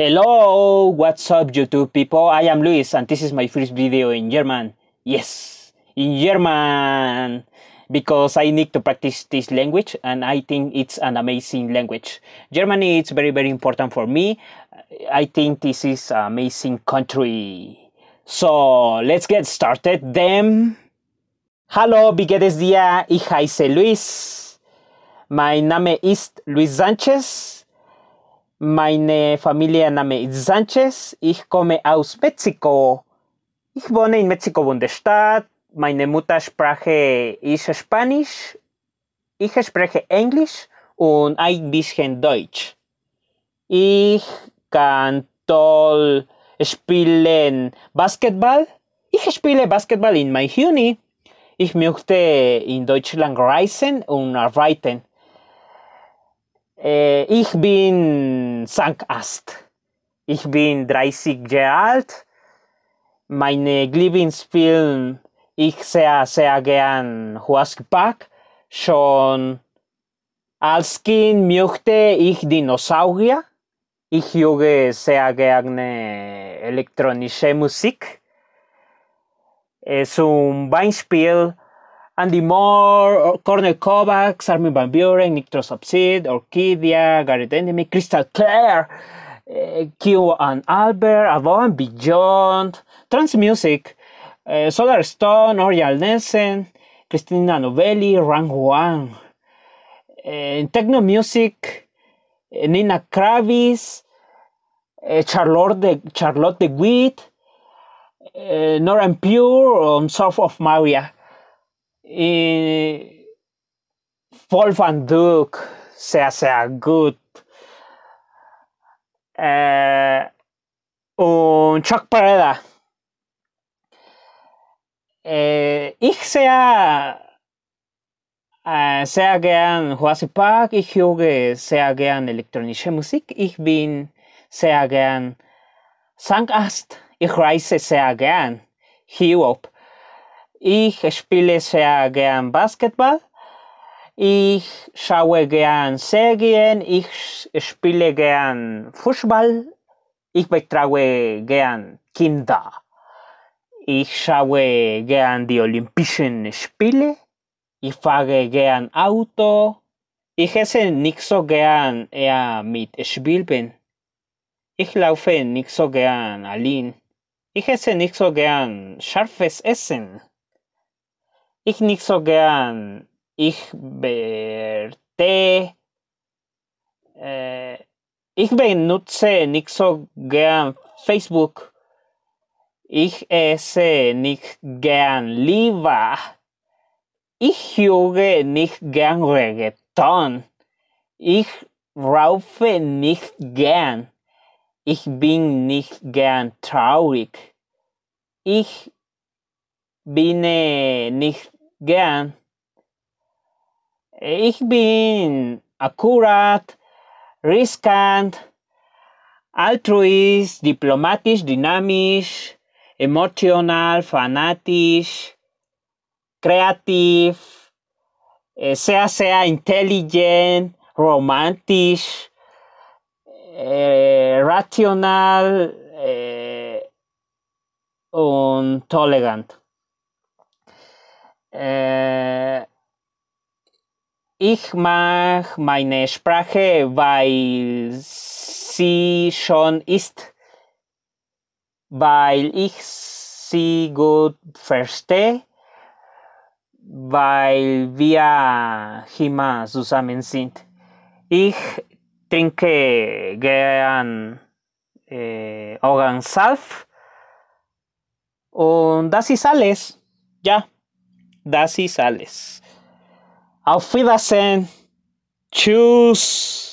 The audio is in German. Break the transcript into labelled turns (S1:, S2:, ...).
S1: Hello, what's up YouTube people? I am Luis and this is my first video in German. Yes, in German because I need to practice this language and I think it's an amazing language. Germany is very very important for me. I think this is an amazing country. So, let's get started then. Hallo, wie geht es dir? Ich heiße Luis. Mein Name ist Luis Sanchez. Meine Familienname ist Sanchez. Ich komme aus Mexiko. Ich wohne in Mexiko-Bundesstaat. Meine Muttersprache ist Spanisch. Ich spreche Englisch und ein bisschen Deutsch. Ich kann toll spielen Basketball. Ich spiele Basketball in meiner Uni. Ich möchte in Deutschland reisen und arbeiten. Äh, ich bin Sankt Ast. Ich bin 30 Jahre alt. Meine Lieblingsfilm, ich sehe sehr gern Jurassic Park. Schon als Kind möchte ich Dinosaurier. Ich höre sehr gerne elektronische Musik. Zum Beispiel Andy Moore, Cornel Kovacs, Armin Van Buren, Nick Subsid, Orchidia, Gareth Enemy, Crystal Clare, eh, Q and Albert, Above and Beyond, Trans Music, eh, Solar Stone, Oriel Nelson, Christina Novelli, Rang Wang, eh, Techno Music, Nina Kravis, Charlotte de, Charlotte de Witt, uh, Nora Pure on South of Maria. Uh, Paul Van Dyk sehr, sehr gut. Uh, und Chuck Pereda. Uh, ich sehe uh, sehr gern Jurassic Park, ich höre sehr gern elektronische Musik, ich bin sehr gern Sangast. Ich reise sehr gern Europe. Ich spiele sehr gern Basketball. Ich schaue gern Serien. Ich spiele gern Fußball. Ich betraue gern Kinder. Ich schaue gern die Olympischen Spiele. Ich fahre gern Auto. Ich esse nicht so gern eher mit Spielben. Ich laufe nicht so gern allein. Ich esse nicht so gern scharfes Essen. Ich nicht so gern. Ich berte. Äh, ich benutze nicht so gern Facebook. Ich esse nicht gern lieber. Ich höre nicht gern Reggaeton. Ich raufe nicht gern. Ich bin nicht gern traurig. Ich bin nicht gern. Ich bin akkurat, riskant, altruist, diplomatisch, dynamisch, emotional, fanatisch, kreativ, sehr, sehr intelligent, romantisch, äh, rational äh, und tolerant. Äh, ich mag meine Sprache, weil sie schon ist, weil ich sie gut verstehe, weil wir immer zusammen sind. Ich trinke gern äh, Orangensaft. Und das ist alles. Ja, das ist alles. Auf Wiedersehen. Tschüss.